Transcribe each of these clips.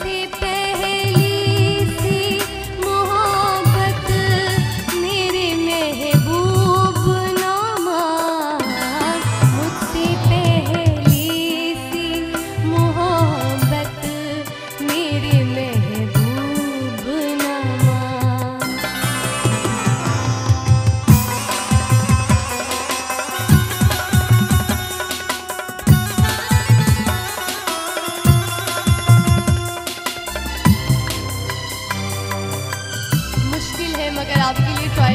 people.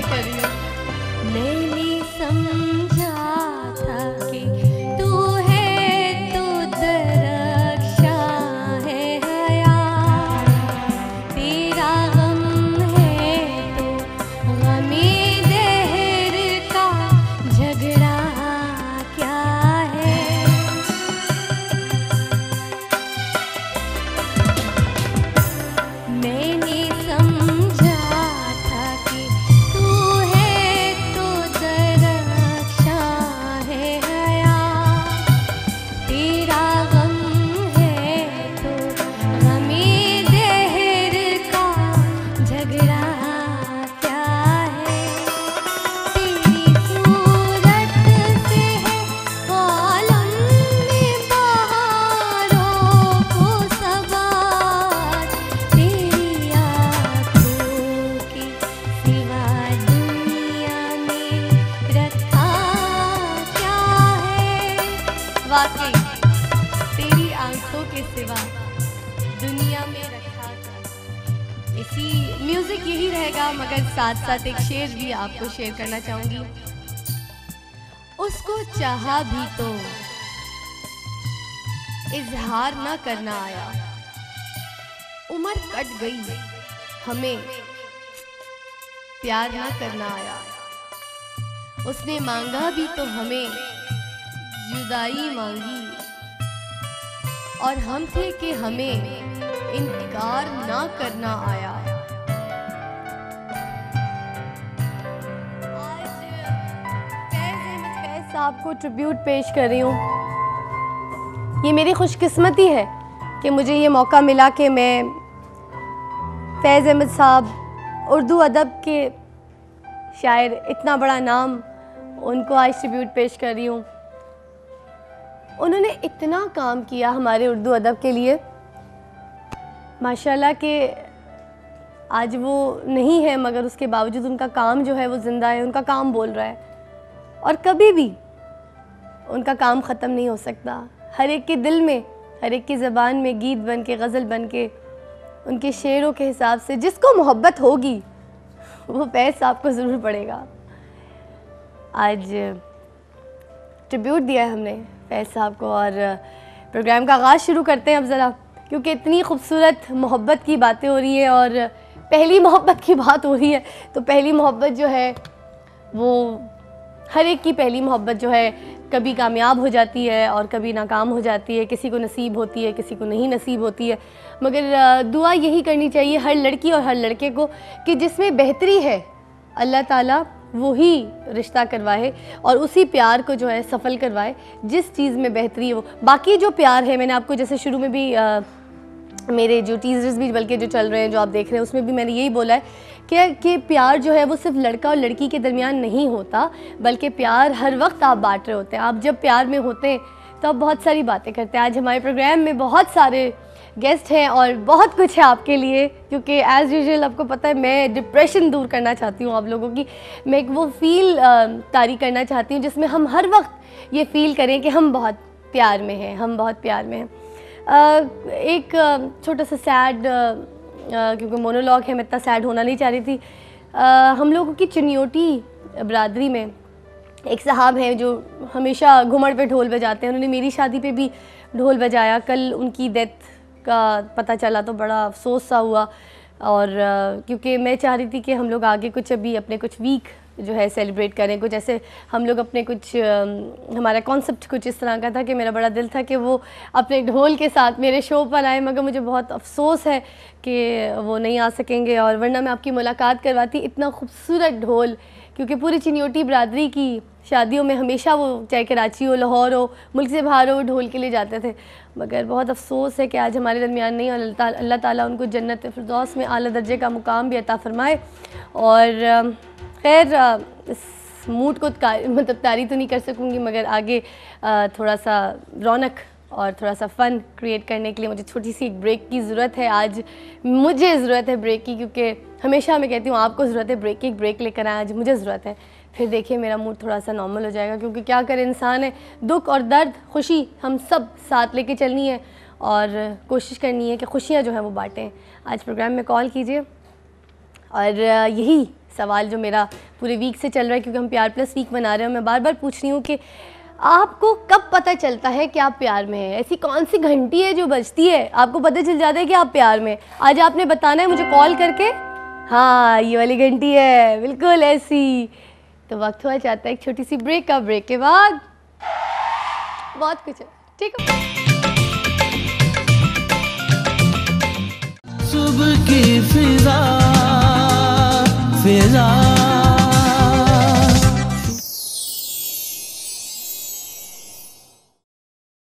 आपके इसी music यही रहेगा, मगर साथ साथ एक शेर भी आपको शेयर करना चाहूँगी। उसको चाहा भी तो इजहार ना करना आया। उम्र कट गई, हमें प्यार ना करना आया। उसने मांगा भी तो हमें, जुदाई मांगी। और हम थे कि हमें इनकार ना करना आया। साहब को ट्रिब्यूट पेश कर रही हूँ। ये मेरी खुशकिस्मती है कि मुझे ये मौका मिला कि मैं फैज़ अहमद साहब उर्दू अदब के शायर, इतना बड़ा नाम उनको आज ट्रिब्यूट पेश कर रही हूँ। उन्होंने इतना काम किया हमारे उर्दू अदब के लिए। माशाल्लाह कि आज वो नहीं है, मगर उसके बावजूद उनका काम जो है वो ज़िंदा है, उनका काम बोल रहा है। और कभी भी उनका काम ख़त्म नहीं हो सकता। हर एक के दिल में, हर एक की ज़बान में गीत बन के, गज़ल बन के, उनके शेरों के हिसाब से जिसको मोहब्बत होगी, वो फैज़ आपको ज़रूर पड़ेगा। आज ट्रिब्यूट दिया है हमने फैज़ साहब को और प्रोग्राम का आगाज़ शुरू करते हैं अब ज़रा, क्योंकि इतनी खूबसूरत मोहब्बत की बातें हो रही है और पहली मोहब्बत की बात हो रही है तो पहली मोहब्बत जो है, वो, हर एक की पहली मोहब्बत जो है कभी कामयाब हो जाती है और कभी नाकाम हो जाती है किसी को नसीब होती है किसी को नहीं नसीब होती है। मगर दुआ यही करनी चाहिए हर लड़की और हर लड़के को कि जिसमें बेहतरी है अल्लाह ताला वही रिश्ता करवाए और उसी प्यार को जो है सफल करवाए जिस चीज़ में बेहतरी हो। बाकी जो प्यार है मैंने आपको जैसे शुरू में भी अ, मेरे जो टीजर्स भी, बल्कि जो चल रहे हैं, जो आप देख रहे हैं, उसमें भी मैंने यही बोला है कि कि प्यार जो है वो सिर्फ़ लड़का और लड़की के दरमियान नहीं होता, बल्कि प्यार हर वक्त आप बांट रहे होते हैं। आप जब प्यार में होते हैं तो आप बहुत सारी बातें करते हैं। आज हमारे प्रोग्राम में बहुत सारे गेस्ट हैं और बहुत कुछ है आपके लिए, क्योंकि एज़ यूजल आपको पता है, मैं डिप्रेशन दूर करना चाहती हूँ आप लोगों की। मैं एक वो फील तारी करना चाहती हूँ, जिसमें हम हर वक्त ये फील करें कि हम बहुत प्यार में हैं, हम बहुत प्यार में हैं। एक छोटा सा सैड क्योंकि मोनोलॉग है, मैं इतना सैड होना नहीं चाह रही थी। हम लोगों की चिनियोटी बरदरी में एक साहब हैं जो हमेशा घुमड़ पे ढोल बजाते हैं। उन्होंने मेरी शादी पे भी ढोल बजाया। कल उनकी डेथ का पता चला तो बड़ा अफसोस सा हुआ। और क्योंकि मैं चाह रही थी कि हम लोग आगे कुछ अभी अपने कुछ वीक जो है सेलिब्रेट करें। कुछ ऐसे हम लोग अपने कुछ हमारा कॉन्सेप्ट कुछ इस तरह का था कि मेरा बड़ा दिल था कि वो अपने ढोल के साथ मेरे शो पर आए, मगर मुझे बहुत अफसोस है कि वो नहीं आ सकेंगे। और वरना मैं आपकी मुलाकात करवाती इतना खूबसूरत ढोल, क्योंकि पूरी चिन्योटी बरदरी की शादियों में हमेशा वो चाहे कराची हो, लाहौर हो, मुल्क से बाहर हो ढोल के लिए जाते थे। मगर बहुत अफसोस है कि आज हमारे दरमियान नहीं, और अल्लाह ताला उनको जन्नत फिरदौस में आला दर्जे का मुकाम भी अता फ़रमाए। और खैर इस मूड को मतलब तारी तो नहीं कर सकूँगी, मगर आगे थोड़ा सा रौनक और थोड़ा सा फ़न क्रिएट करने के लिए मुझे छोटी सी एक ब्रेक की ज़रूरत है आज। मुझे ज़रूरत है ब्रेक की, क्योंकि हमेशा मैं कहती हूँ, आपको ज़रूरत है ब्रेक की एक ब्रेक लेकर आए आज मुझे ज़रूरत है। फिर देखिए, मेरा मूड थोड़ा सा नॉर्मल हो जाएगा, क्योंकि क्या करे, इंसान है, दुख और दर्द, खुशी हम सब साथ लेके चलनी है, और कोशिश करनी है कि खुशियाँ जो हैं वो बाँटें। आज प्रोग्राम में कॉल कीजिए, और यही सवाल जो मेरा पूरे वीक से चल रहा है, क्योंकि हम प्यार प्लस वीक बना रहे हैं, मैं बार बार पूछ रही हूँ कि आपको कब पता चलता है कि आप प्यार में हैं? ऐसी कौन सी घंटी है जो बजती है? आपको पता चल जाता है कि आप प्यार में आज आपने बताना है मुझे कॉल करके? हाँ ये वाली घंटी है, बिल्कुल ऐसी। तो वक्त हुआ चाहता है एक छोटी सी ब्रेक का ब्रेक के बाद बहुत कुछ है, ठीक है? सुबह की fiz a